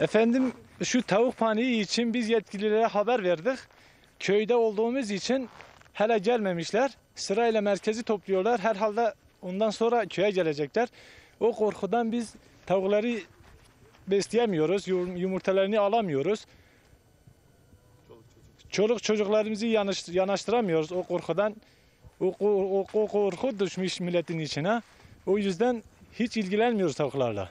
Efendim şu tavuk paniği için biz yetkililere haber verdik. Köyde olduğumuz için hala gelmemişler. Sırayla merkezi topluyorlar. Herhalde ondan sonra köye gelecekler. O korkudan biz tavukları besleyemiyoruz. yum- Yumurtalarını alamıyoruz. Çoluk çocuklarımızı yanaştıramıyoruz o korkudan. O, o, o korku düşmüş milletin içine. O yüzden hiç ilgilenmiyoruz tavuklarla.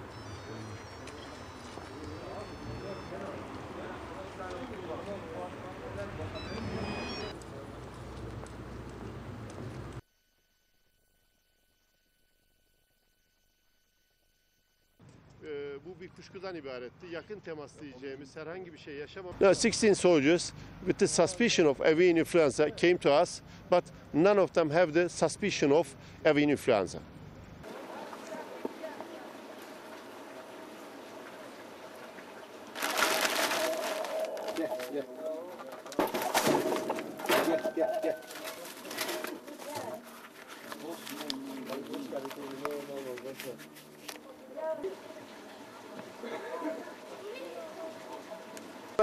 Ee, bu bir kuşkudan ibaretti. Yakın temas diyeceğimiz herhangi bir şey yaşamadık. No, 16 soldiers with the suspicion of avian influenza came to us, but none of them have the suspicion of avian influenza.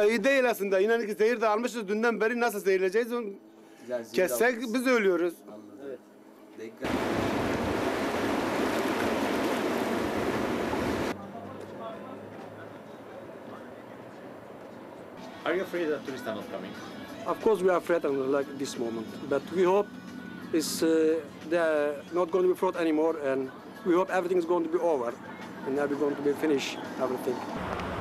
İyi değil aslında. İnan ki zehir de almışız. Dünden beri nasıl zehirleyeceğiz? onu Kessek biz ölüyoruz. Are you afraid that tourists are not coming? Of course, we are threatened like this moment, but we hope it's uh, they're not going to be fraud anymore, and we hope everything is going to be over, and now we're going to be finish everything.